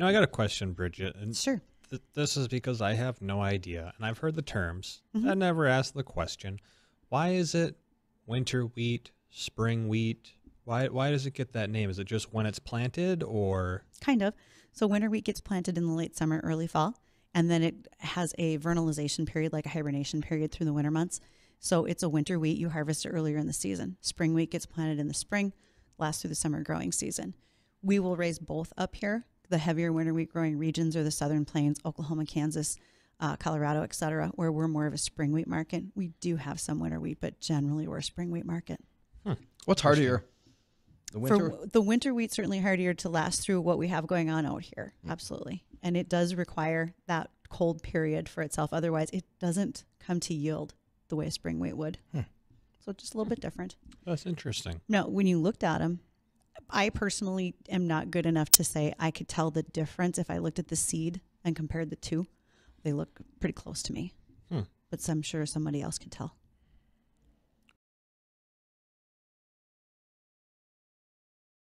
know, I got a question, Bridgette, and Sure. th- this is because I have no idea, and I've heard the terms. Mm-hmm. I never asked the question. Why is it winter wheat, spring wheat? Why why does it get that name? Is it just when it's planted, or Kind of. So winter wheat gets planted in the late summer, early fall, and then it has a vernalization period, like a hibernation period through the winter months. So it's a winter wheat. You harvest it earlier in the season. Spring wheat gets planted in the spring, lasts through the summer growing season. We will raise both up here. The heavier winter wheat growing regions are the southern plains, Oklahoma, Kansas, uh, Colorado, et cetera, where we're more of a spring wheat market. We do have some winter wheat, but generally we're a spring wheat market. Hmm. What's harder? The winter. For the winter wheat, certainly harder to last through what we have going on out here. Absolutely. And it does require that cold period for itself. Otherwise, it doesn't come to yield the way spring wheat would. So just a little bit different. that's interesting. Now, when you looked at them, I personally am not good enough to say I could tell the difference if I looked at the seed and compared the two. They look pretty close to me. Hmm. But I'm sure somebody else could tell.